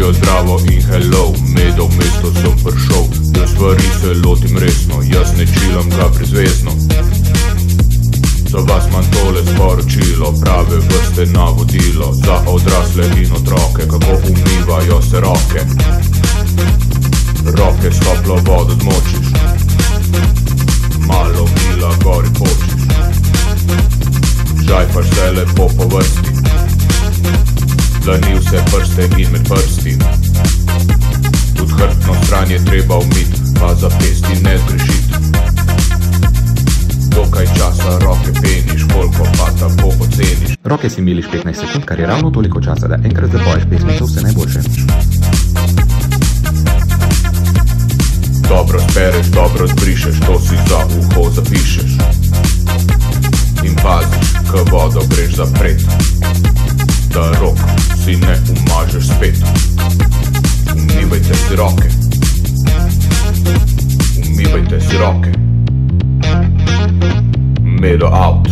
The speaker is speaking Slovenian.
Živijo zdravo in hello, medo v mesto sem prišel. Da stvari se lotim resno, jaz ne čilam ga prezvezno. Za vas manj tole sporočilo, prave vrste navodilo Za odrasle in otroke, kako umivajo se roke. Roke s toplo vodo zmočiš. Malo mila gori počiš. Žajfaš se lepo po vrsti Dlani vse prste in med prsti. Tudi hrbtno stran je treba umit, pa za pesti ne zgrešit. Dokaj časa roke peniš, koliko pa tako oceniš Roke si miliš 15 sekund, kar je ravno toliko časa, da enkrat zapoješ pesmico vse najboljše. Dobro spereš, dobro zbrišeš, to si za uho zapišeš. In paziš, k vodo greš zapret Da rok si ne umažeš spet. Umivajte si roke. Umivajte si roke. Medo out